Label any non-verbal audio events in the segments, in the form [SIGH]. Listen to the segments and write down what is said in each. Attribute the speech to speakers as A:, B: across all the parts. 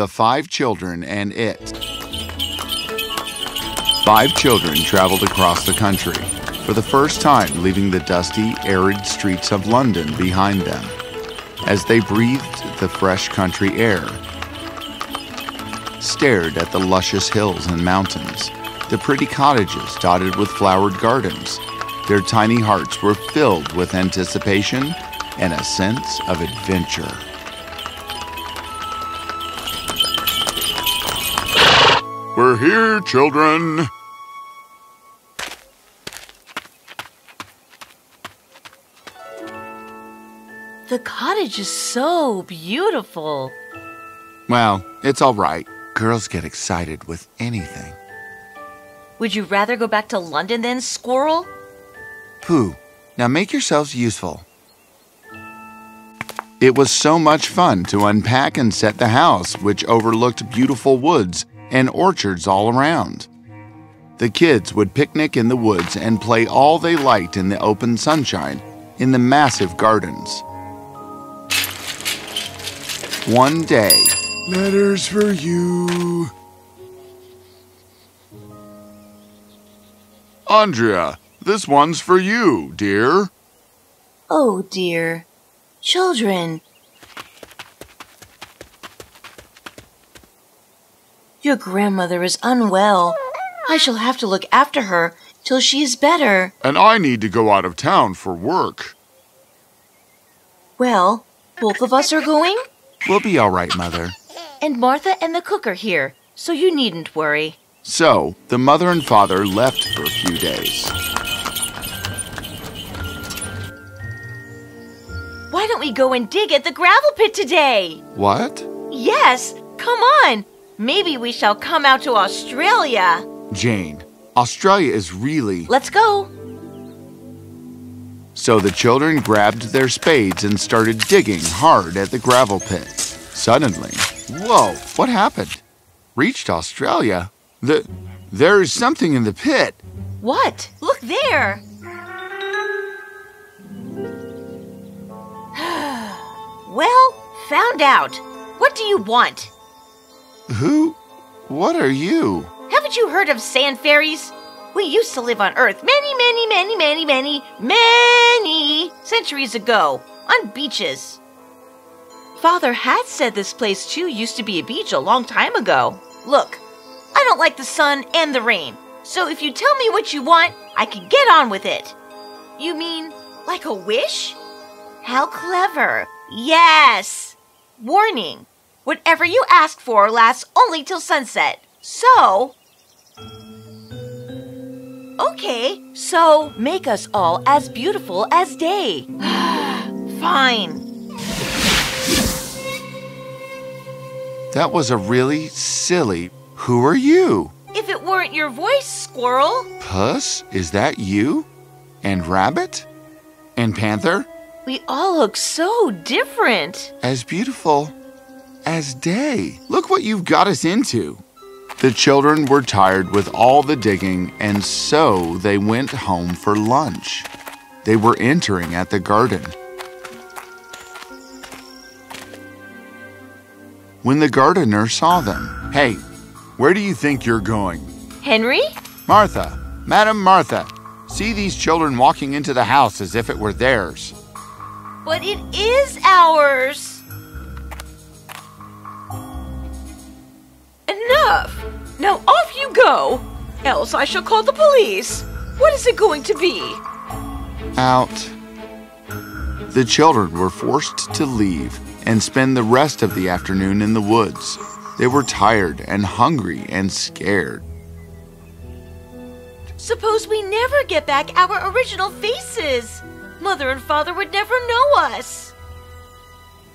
A: The Five Children and It. Five children traveled across the country, for the first time leaving the dusty, arid streets of London behind them, as they breathed the fresh country air, stared at the luscious hills and mountains, the pretty cottages dotted with flowered gardens. Their tiny hearts were filled with anticipation and a sense of adventure. We're here, children.
B: The cottage is so beautiful.
A: Well, it's all right. Girls get excited with anything.
B: Would you rather go back to London than Squirrel?
A: Pooh, now make yourselves useful. It was so much fun to unpack and set the house, which overlooked beautiful woods and orchards all around. The kids would picnic in the woods and play all they liked in the open sunshine in the massive gardens. One day, letters for you. Andrea, this one's for you, dear.
B: Oh dear. Children. Your grandmother is unwell. I shall have to look after her till she is better.
A: And I need to go out of town for work.
B: Well, both of us are going?
A: We'll be all right, Mother.
B: And Martha and the cook are here, so you needn't worry.
A: So, the mother and father left for a few days.
B: Why don't we go and dig at the gravel pit today?
A: What?
B: Yes, come on. Maybe we shall come out to Australia.
A: Jane, Australia is really.
B: Let's go.
A: So the children grabbed their spades and started digging hard at the gravel pit. Suddenly, whoa, what happened? Reached Australia? The, there's something in the pit.
B: What? Look there. [SIGHS] well, found out. What do you want?
A: Who? What are you?
B: Haven't you heard of sand fairies? We used to live on Earth many, many, many, many, many, many centuries ago on beaches. Father had said this place too used to be a beach a long time ago. Look, I don't like the sun and the rain, so if you tell me what you want, I can get on with it. You mean like a wish? How clever. Yes. Warning. Whatever you ask for lasts only till sunset. So. Okay, so make us all as beautiful as day. [SIGHS] Fine.
A: That was a really silly. Who are you?
B: If it weren't your voice, Squirrel.
A: Puss? Is that you? And Rabbit? And Panther?
B: We all look so different.
A: As beautiful as day. Look what you've got us into. The children were tired with all the digging, and so they went home for lunch. They were entering at the garden. When the gardener saw them, Hey, where do you think you're going?
B: Henry?
A: Martha, Madam Martha, see these children walking into the house as if it were theirs.
B: But it is ours. Enough. Now off you go, else I shall call the police. What is it going to be?
A: Out. The children were forced to leave and spend the rest of the afternoon in the woods. They were tired and hungry and scared.
B: Suppose we never get back our original faces. Mother and father would never know us.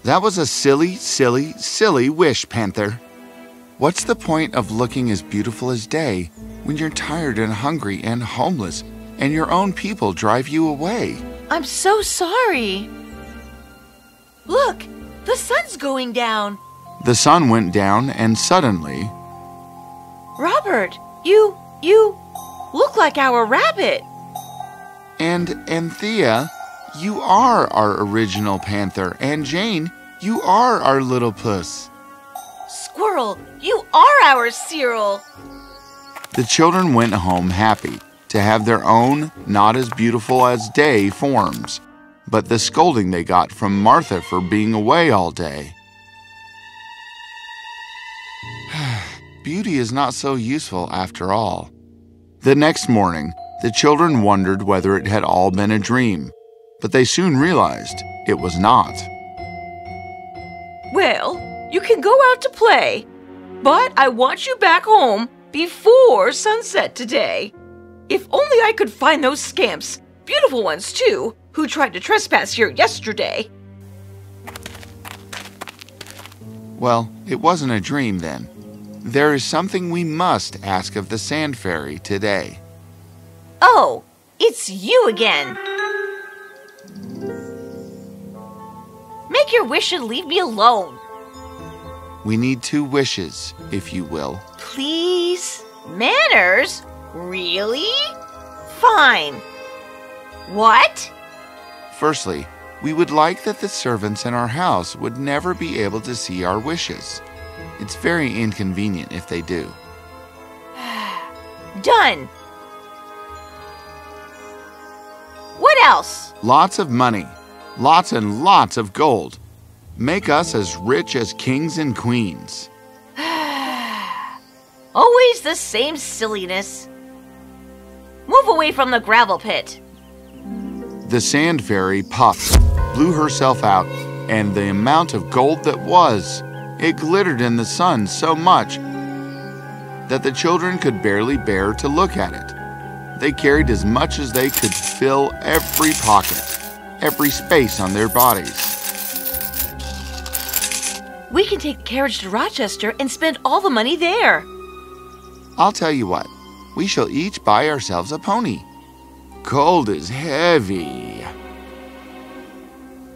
A: That was a silly, silly, silly wish, Panther. What's the point of looking as beautiful as day when you're tired and hungry and homeless and your own people drive you away?
B: I'm so sorry. Look, the sun's going down.
A: The sun went down and suddenly,
B: Robert, you, you look like our rabbit.
A: and Anthea, you are our original panther, and Jane, you are our little puss.
B: Squirrel, you are our Cyril.
A: The children went home happy to have their own, not as beautiful as day forms, but the scolding they got from Martha for being away all day. [SIGHS] Beauty is not so useful after all. The next morning, the children wondered whether it had all been a dream, but they soon realized it was not.
B: Well, you can go out to play, but I want you back home before sunset today. If only I could find those scamps, beautiful ones too, who tried to trespass here yesterday.
A: Well, it wasn't a dream then. There is something we must ask of the Sand Fairy today.
B: Oh, it's you again. Make your wish and leave me alone.
A: We need two wishes, if you will.
B: Please? Manners? Really? Fine. What?
A: Firstly, we would like that the servants in our house would never be able to see our wishes. It's very inconvenient if they do. [SIGHS]
B: Done. What else?
A: Lots of money, lots and lots of gold. Make us as rich as kings and queens. [SIGHS]
B: Always the same silliness. Move away from the gravel pit.
A: The sand fairy puffed, blew herself out, and the amount of gold that was, it glittered in the sun so much that the children could barely bear to look at it. They carried as much as they could fill every pocket, every space on their bodies.
B: We can take the carriage to Rochester and spend all the money there.
A: I'll tell you what, we shall each buy ourselves a pony. Gold is heavy.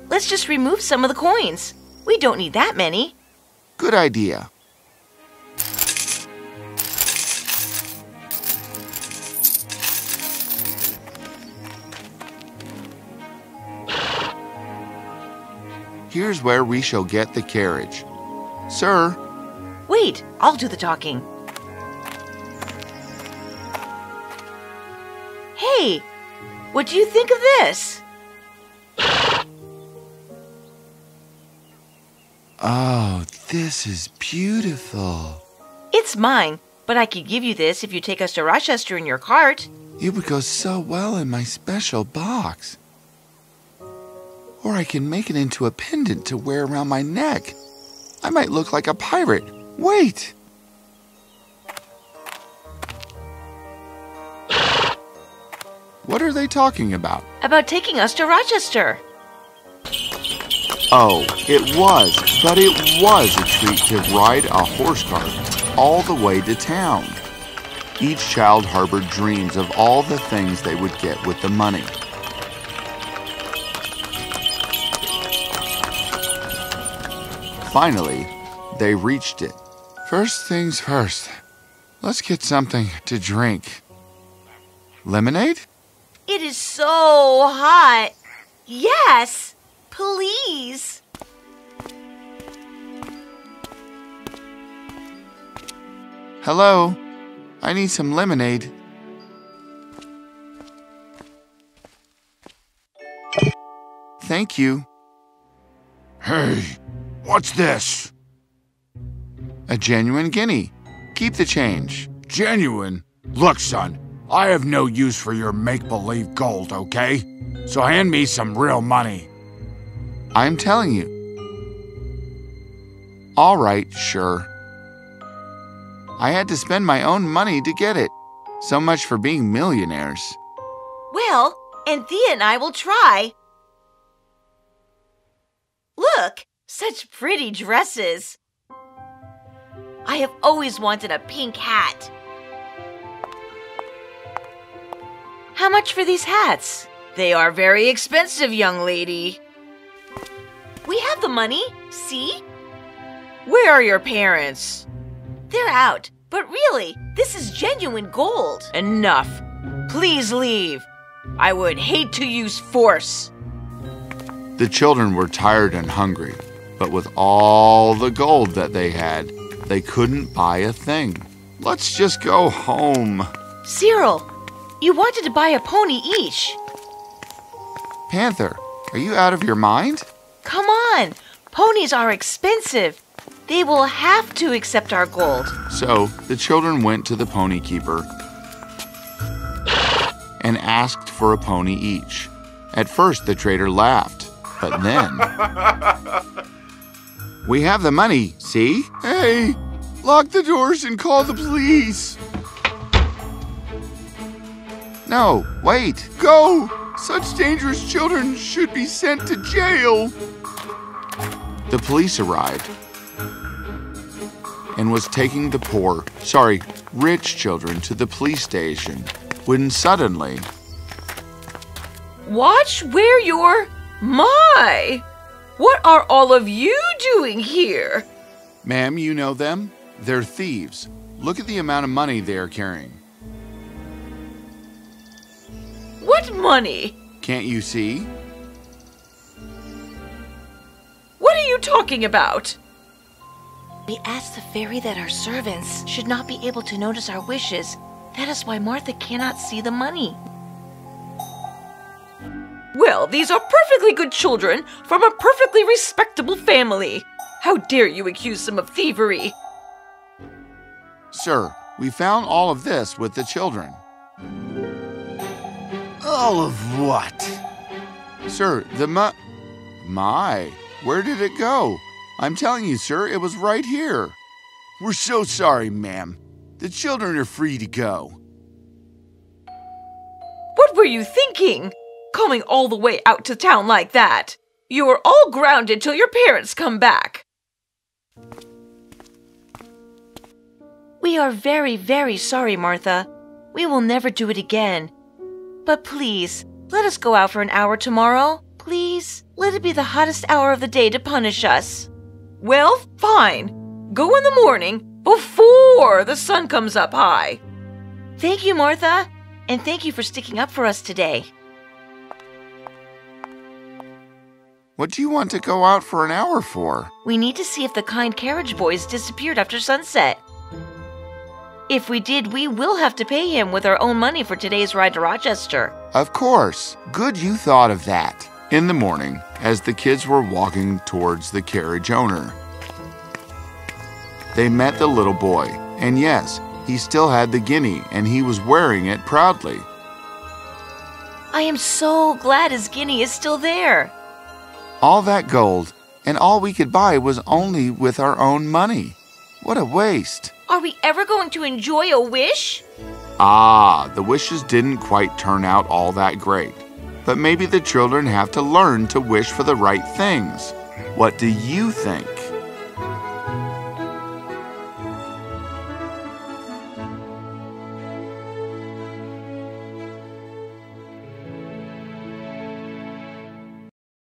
B: Let's just remove some of the coins. We don't need that many.
A: Good idea. Here's where we shall get the carriage. Sir,
B: Wait, I'll do the talking. Hey, what do you think of this?
A: oh, this is beautiful.
B: It's mine, but I could give you this if you take us to Rochester in your cart.
A: It would go so well in my special box. Or I can make it into a pendant to wear around my neck. I might look like a pirate. Wait! What are they talking about?
B: About taking us to Rochester.
A: Oh, it was, but it was a treat to ride a horse cart all the way to town. Each child harbored dreams of all the things they would get with the money. Finally, they reached it. First things first, let's get something to drink. Lemonade?
B: It is so hot. Yes, please.
A: Hello, I need some lemonade. Thank you.
C: Hey, what's this?
A: A genuine guinea. Keep the change.
C: Genuine? Look, son, I have no use for your make believe gold, okay? So hand me some real money.
A: I'm telling you. All right, sure. I had to spend my own money to get it. So much for being millionaires.
B: Well, Anthea and I will try. Look, such pretty dresses. I have always wanted a pink hat. How much for these hats? They are very expensive, young lady. We have the money, see? Where are your parents? They're out, but really, this is genuine gold. Enough. Please leave. I would hate to use force.
A: The children were tired and hungry, but with all the gold that they had, they couldn't buy a thing. Let's just go home.
B: Cyril, you wanted to buy a pony each.
A: Panther, are you out of your mind?
B: Come on, ponies are expensive. They will have to accept our gold.
A: So the children went to the pony keeper and asked for a pony each. At first, the trader laughed, but then. [LAUGHS] we have the money, see? Hey, lock the doors and call the police. No, wait, go! Such dangerous children should be sent to jail. The police arrived and was taking the poor, sorry, rich children to the police station when suddenly.
B: Watch where you're. My! What are all of you doing here?
A: Ma'am, you know them? They're thieves. Look at the amount of money they are carrying.
B: What money?
A: Can't you see?
B: What are you talking about? We asked the fairy that our servants should not be able to notice our wishes. That is why Martha cannot see the money. Well, these are perfectly good children from a perfectly respectable family. How dare you accuse them of thievery?
A: Sir, we found all of this with the children.
C: All of what?
A: Sir, the mu- My, where did it go? I'm telling you, sir, it was right here.
C: We're so sorry, ma'am. The children are free to go.
B: What were you thinking? Coming all the way out to town like that? You are all grounded till your parents come back. We are very, very sorry, Martha. We will never do it again. But please, let us go out for an hour tomorrow. Please, let it be the hottest hour of the day to punish us. Well, fine. Go in the morning before the sun comes up high. Thank you, Martha, and thank you for sticking up for us today.
A: What do you want to go out for an hour for?
B: We need to see if the kind carriage boys disappeared after sunset. If we did, we will have to pay him with our own money for today's ride to Rochester.
A: Of course. Good you thought of that. In the morning, as the kids were walking towards the carriage owner, they met the little boy, and yes, he still had the guinea and he was wearing it proudly.
B: I am so glad his guinea is still there.
A: All that gold, and all we could buy was only with our own money. What a waste!
B: Are we ever going to enjoy a wish?
A: Ah, the wishes didn't quite turn out all that great. But maybe the children have to learn to wish for the right things. What do you think?